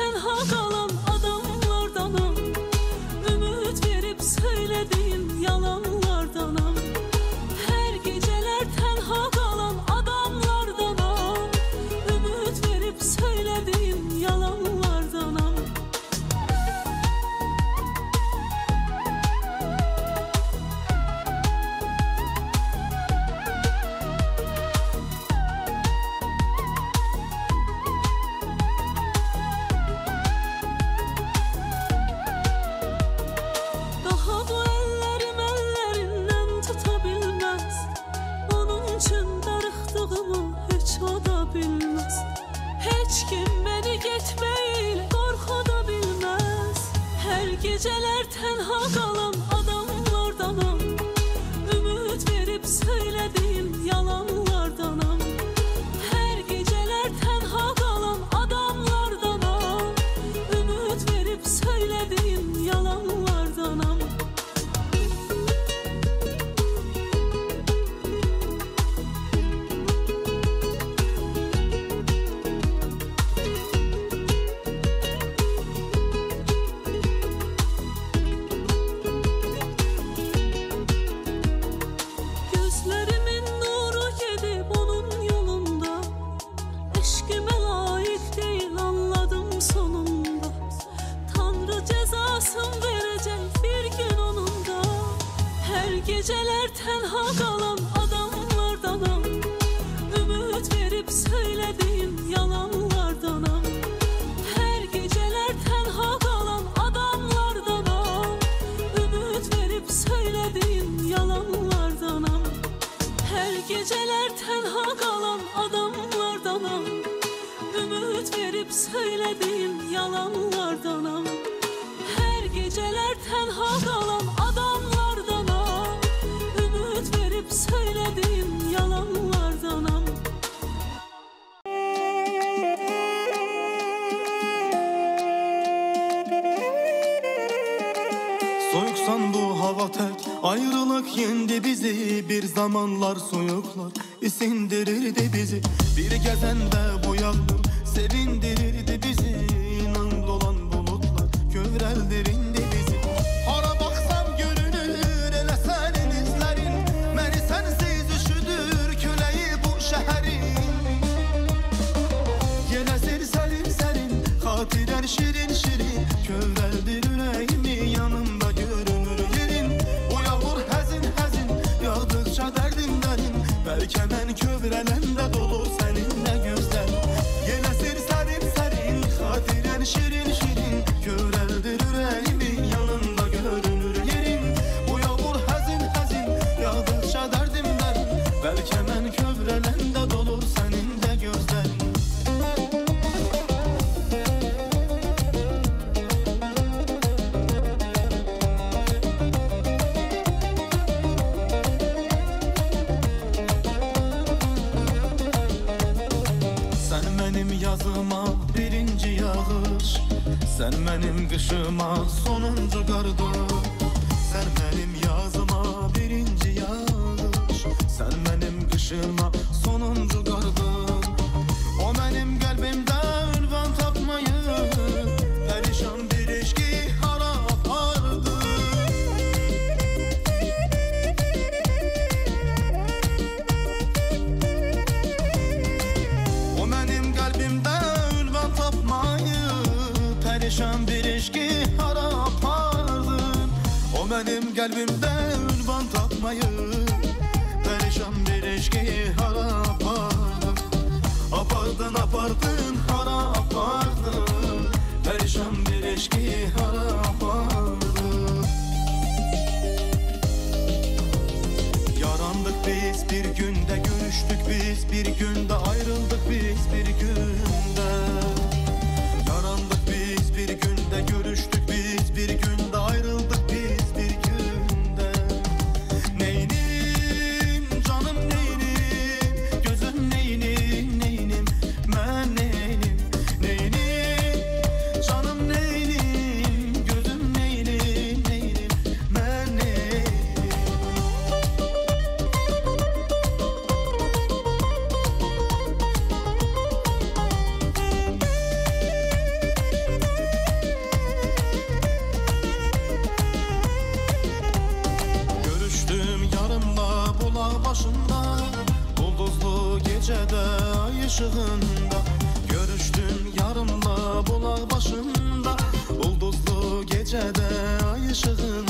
看好高楼。etmeyle korku da bilmez. Her geceler tenha kalan adamlardanım Ümit verip söylediğim yalanlar geceler tenha kalan adamlardanam Ümit verip söylediğim yalanlardanam Her geceler tenha kalan adamlardanam Ümit verip söylediğim yalanlardanam Her geceler tenha kalan adamlardanam Ümit verip söylediğim yalanlardanam zamanlar soyuklar isindirirdi bizi. Bir gezende bu yağmur Sevindirirdi bizi. İnan dolan bulutlar Kövreldirindi bizi. Hara baksam görünür Ele senin izlerin Beni sensiz üşüdür Köleyi bu şehrin. Yine serin serin Hatirer şirin şirin Kövreldir Kəmən kövrələndə dolu Sen benim kışıma sonuncu gardur Apardın apardın hara apardın Perişan bir eşki hara apardın Yarandık biz bir günde görüştük biz bir günde ayrıldık biz bir günde ışığında Görüştüm yarınla bulak başında Ulduzlu gecede ay ışığında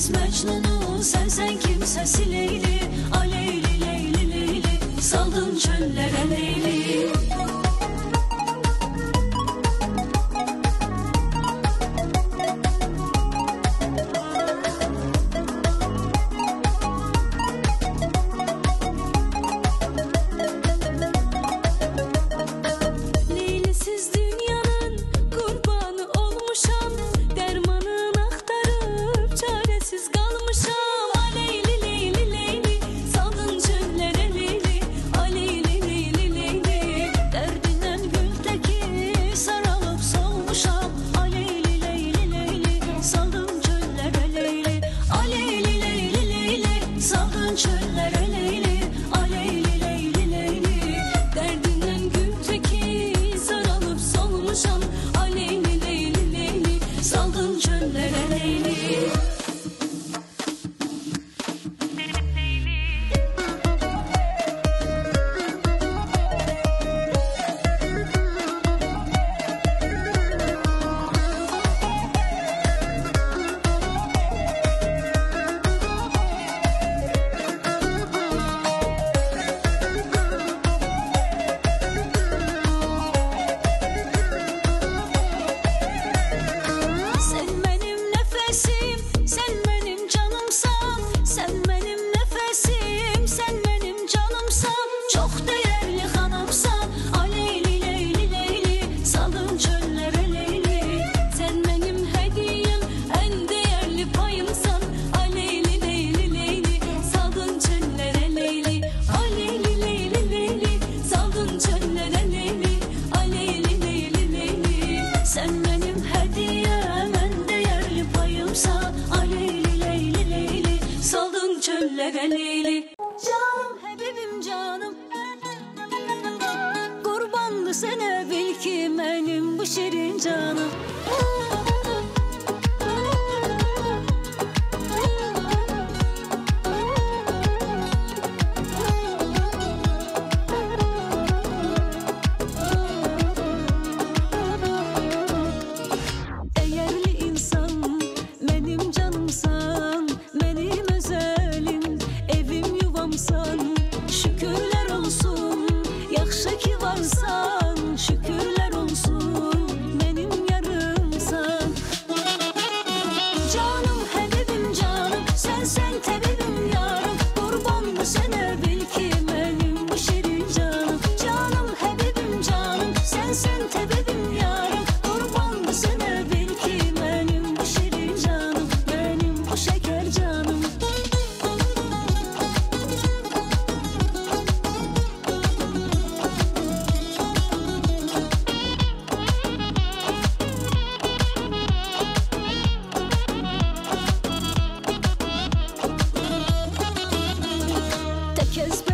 biz Məcnunu sevsək ellere leyli Canım hebibim canım. Kurbanlı sene bil ki benim bu şirin canım. because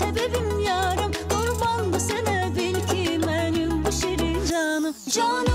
sebebim yarım Kurban bu sene bil ki benim bu şirin canım. Canım